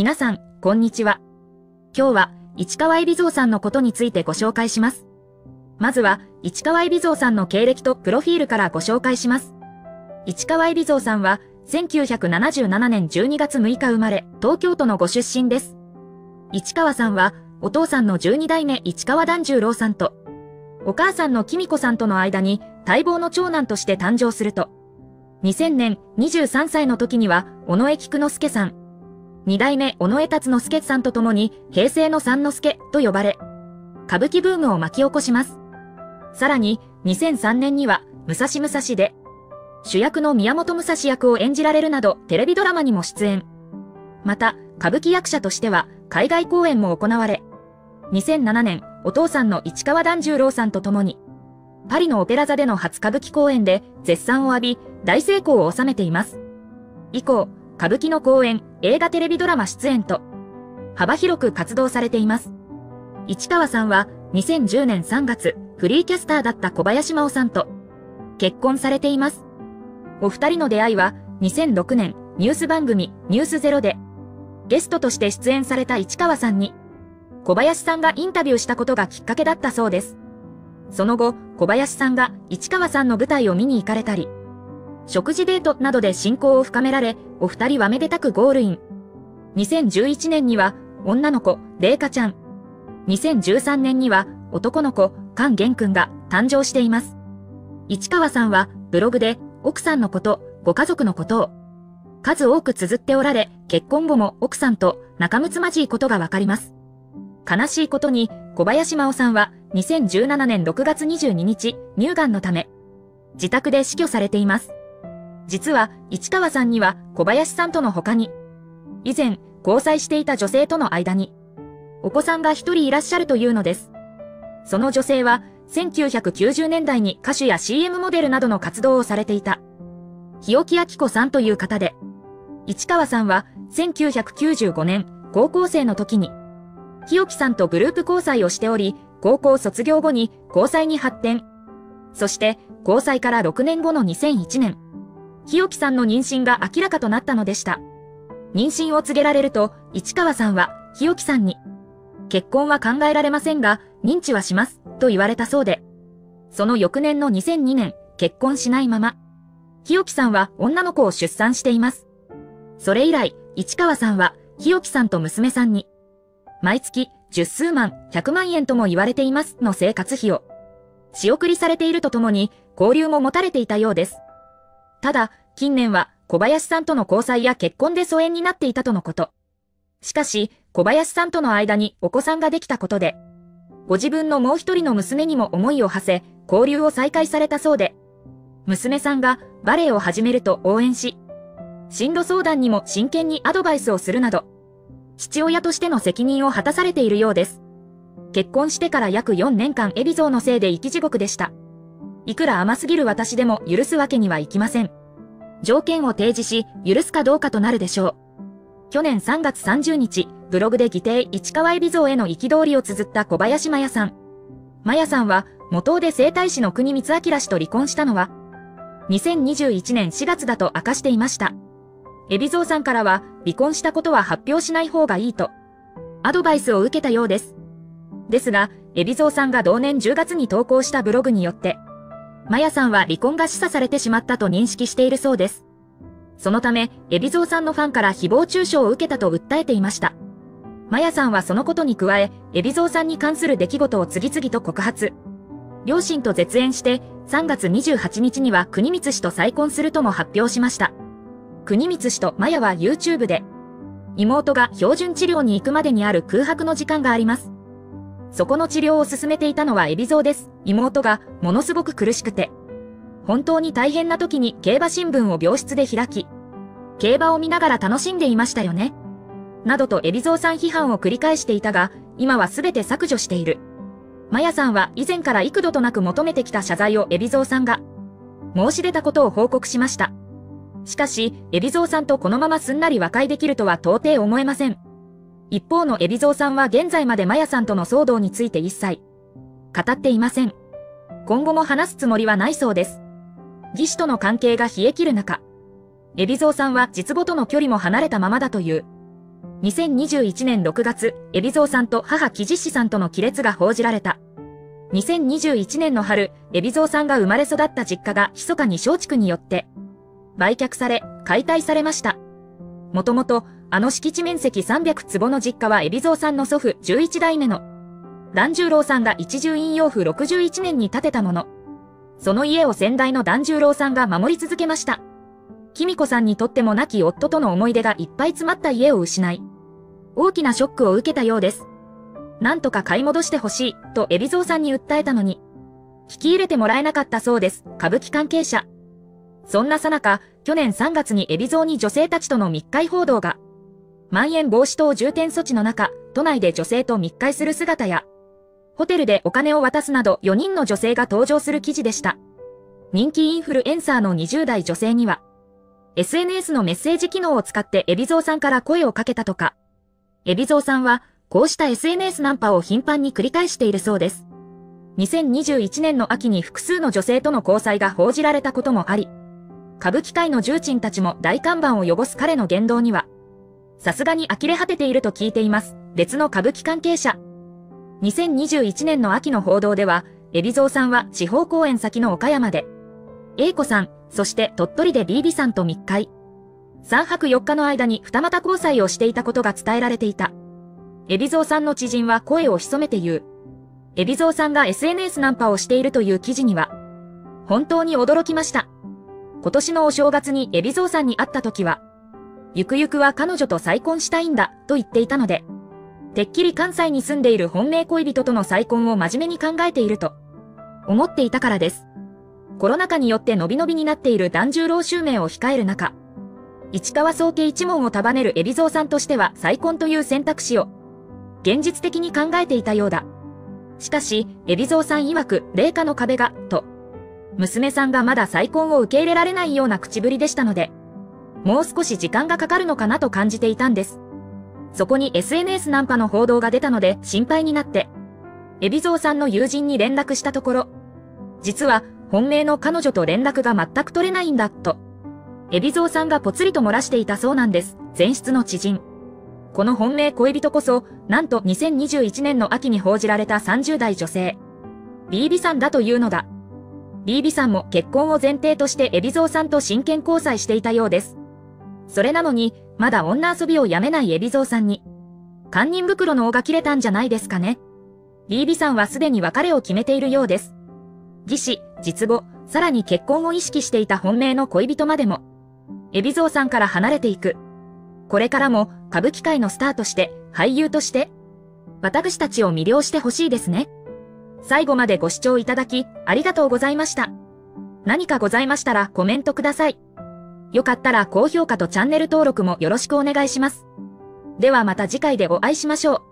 皆さん、こんにちは。今日は、市川海老蔵さんのことについてご紹介します。まずは、市川海老蔵さんの経歴とプロフィールからご紹介します。市川海老蔵さんは、1977年12月6日生まれ、東京都のご出身です。市川さんは、お父さんの12代目市川團十郎さんと、お母さんの紀美子さんとの間に待望の長男として誕生すると、2000年23歳の時には、尾上菊之助さん、二代目尾上達之助さんと共に平成の三之助と呼ばれ、歌舞伎ブームを巻き起こします。さらに、2003年には、武蔵武蔵で、主役の宮本武蔵役を演じられるなど、テレビドラマにも出演。また、歌舞伎役者としては、海外公演も行われ、2007年、お父さんの市川團十郎さんと共に、パリのオペラ座での初歌舞伎公演で絶賛を浴び、大成功を収めています。以降、歌舞伎の公演、映画テレビドラマ出演と、幅広く活動されています。市川さんは、2010年3月、フリーキャスターだった小林真央さんと、結婚されています。お二人の出会いは、2006年、ニュース番組、ニュースゼロで、ゲストとして出演された市川さんに、小林さんがインタビューしたことがきっかけだったそうです。その後、小林さんが市川さんの舞台を見に行かれたり、食事デートなどで親交を深められ、お二人はめでたくゴールイン。2011年には、女の子、麗華ちゃん。2013年には、男の子、菅玄君が誕生しています。市川さんは、ブログで、奥さんのこと、ご家族のことを、数多く綴っておられ、結婚後も奥さんと仲睦まじいことがわかります。悲しいことに、小林真央さんは2017年6月22日、乳がんのため、自宅で死去されています。実は、市川さんには小林さんとの他に、以前、交際していた女性との間に、お子さんが一人いらっしゃるというのです。その女性は、1990年代に歌手や CM モデルなどの活動をされていた、日置明子さんという方で、市川さんは1995年、高校生の時に、日置さんとグループ交際をしており、高校卒業後に交際に発展。そして、交際から6年後の2001年、日置さんの妊娠が明らかとなったのでした。妊娠を告げられると、市川さんは、日置さんに、結婚は考えられませんが、認知はします、と言われたそうで、その翌年の2002年、結婚しないまま、日置さんは女の子を出産しています。それ以来、市川さんは、日置さんと娘さんに、毎月十数万、百万円とも言われていますの生活費を仕送りされているとともに交流も持たれていたようです。ただ、近年は小林さんとの交際や結婚で疎遠になっていたとのこと。しかし、小林さんとの間にお子さんができたことで、ご自分のもう一人の娘にも思いを馳せ、交流を再開されたそうで、娘さんがバレエを始めると応援し、進路相談にも真剣にアドバイスをするなど、父親としての責任を果たされているようです。結婚してから約4年間エビゾーのせいで生き地獄でした。いくら甘すぎる私でも許すわけにはいきません。条件を提示し、許すかどうかとなるでしょう。去年3月30日、ブログで義弟市川海老蔵への憤りを綴った小林麻也さん。麻也さんは、元で生体師の国光明氏と離婚したのは、2021年4月だと明かしていました。海老蔵さんからは、離婚したことは発表しない方がいいと、アドバイスを受けたようです。ですが、海老蔵さんが同年10月に投稿したブログによって、マヤさんは離婚が示唆されてしまったと認識しているそうです。そのため、海老蔵さんのファンから誹謗中傷を受けたと訴えていました。マヤさんはそのことに加え、海老蔵さんに関する出来事を次々と告発。両親と絶縁して、3月28日には国光氏と再婚するとも発表しました。国光氏とマヤは YouTube で、妹が標準治療に行くまでにある空白の時間があります。そこの治療を進めていたのは海老蔵です。妹がものすごく苦しくて。本当に大変な時に競馬新聞を病室で開き、競馬を見ながら楽しんでいましたよね。などと海老蔵さん批判を繰り返していたが、今は全て削除している。マヤさんは以前から幾度となく求めてきた謝罪を海老蔵さんが申し出たことを報告しました。しかし、海老蔵さんとこのまますんなり和解できるとは到底思えません。一方の海老蔵さんは現在までマヤさんとの騒動について一切語っていません。今後も話すつもりはないそうです。義士との関係が冷え切る中、海老蔵さんは実母との距離も離れたままだという。2021年6月、海老蔵さんと母木実子さんとの亀裂が報じられた。2021年の春、海老蔵さんが生まれ育った実家が密かに松竹によって、売却され、解体されました。もともと、あの敷地面積300坪の実家は海老蔵さんの祖父11代目の、團十郎さんが一重院養父61年に建てたもの。その家を先代の團十郎さんが守り続けました。きみこさんにとっても亡き夫との思い出がいっぱい詰まった家を失い、大きなショックを受けたようです。なんとか買い戻してほしい、と海老蔵さんに訴えたのに、聞き入れてもらえなかったそうです、歌舞伎関係者。そんなさなか、去年3月に海老蔵に女性たちとの密会報道が、まん延防止等重点措置の中、都内で女性と密会する姿や、ホテルでお金を渡すなど4人の女性が登場する記事でした。人気インフルエンサーの20代女性には、SNS のメッセージ機能を使って海老蔵さんから声をかけたとか、海老蔵さんは、こうした SNS ナンパを頻繁に繰り返しているそうです。2021年の秋に複数の女性との交際が報じられたこともあり、歌舞伎界の重鎮たちも大看板を汚す彼の言動には、さすがに呆れ果てていると聞いています。別の歌舞伎関係者。2021年の秋の報道では、海老蔵さんは地方公演先の岡山で、A 子さん、そして鳥取で BB さんと密会。3泊4日の間に二股交際をしていたことが伝えられていた。海老蔵さんの知人は声を潜めて言う。海老蔵さんが SNS ナンパをしているという記事には、本当に驚きました。今年のお正月に海老蔵さんに会った時は、ゆくゆくは彼女と再婚したいんだ、と言っていたので、てっきり関西に住んでいる本命恋人との再婚を真面目に考えていると、思っていたからです。コロナ禍によって伸び伸びになっている團十郎襲名を控える中、市川宗家一門を束ねる海老蔵さんとしては再婚という選択肢を、現実的に考えていたようだ。しかし、海老蔵さん曰く、霊下の壁が、と、娘さんがまだ再婚を受け入れられないような口ぶりでしたので、もう少し時間がかかるのかなと感じていたんです。そこに SNS ナンパの報道が出たので心配になって、海老蔵さんの友人に連絡したところ、実は本命の彼女と連絡が全く取れないんだ、と。海老蔵さんがぽつりと漏らしていたそうなんです。前室の知人。この本命恋人こそ、なんと2021年の秋に報じられた30代女性。BB さんだというのだ。BB さんも結婚を前提として海老蔵さんと真剣交際していたようです。それなのに、まだ女遊びをやめない海老蔵さんに、堪忍袋の尾が切れたんじゃないですかね。BB さんはすでに別れを決めているようです。義士、実母、さらに結婚を意識していた本命の恋人までも、海老蔵さんから離れていく。これからも歌舞伎界のスターとして、俳優として、私たちを魅了してほしいですね。最後までご視聴いただき、ありがとうございました。何かございましたらコメントください。よかったら高評価とチャンネル登録もよろしくお願いします。ではまた次回でお会いしましょう。